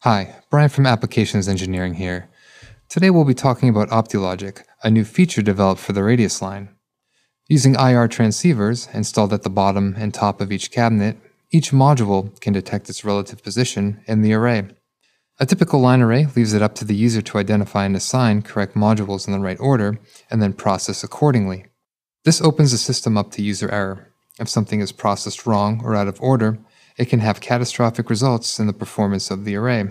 Hi, Brian from Applications Engineering here. Today we'll be talking about OptiLogic, a new feature developed for the Radius line. Using IR transceivers installed at the bottom and top of each cabinet, each module can detect its relative position in the array. A typical line array leaves it up to the user to identify and assign correct modules in the right order and then process accordingly. This opens the system up to user error. If something is processed wrong or out of order, it can have catastrophic results in the performance of the array.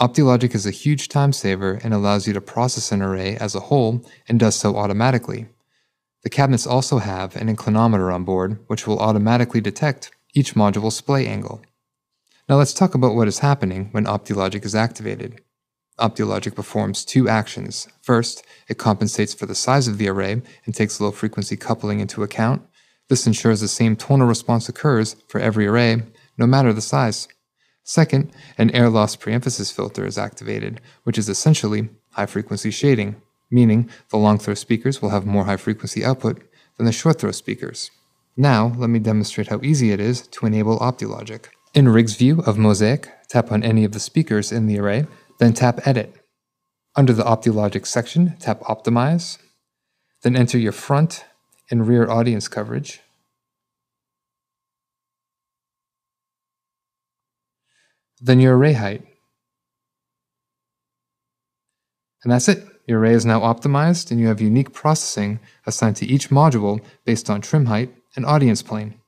OptiLogic is a huge time saver and allows you to process an array as a whole and does so automatically. The cabinets also have an inclinometer on board, which will automatically detect each module's splay angle. Now let's talk about what is happening when OptiLogic is activated. OptiLogic performs two actions. First, it compensates for the size of the array and takes low frequency coupling into account. This ensures the same tonal response occurs for every array no matter the size. Second, an air loss preemphasis filter is activated, which is essentially high frequency shading, meaning the long throw speakers will have more high frequency output than the short throw speakers. Now, let me demonstrate how easy it is to enable OptiLogic. In Rig's view of Mosaic, tap on any of the speakers in the array, then tap Edit. Under the OptiLogic section, tap Optimize, then enter your front and rear audience coverage, then your array height. And that's it. Your array is now optimized and you have unique processing assigned to each module based on trim height and audience plane.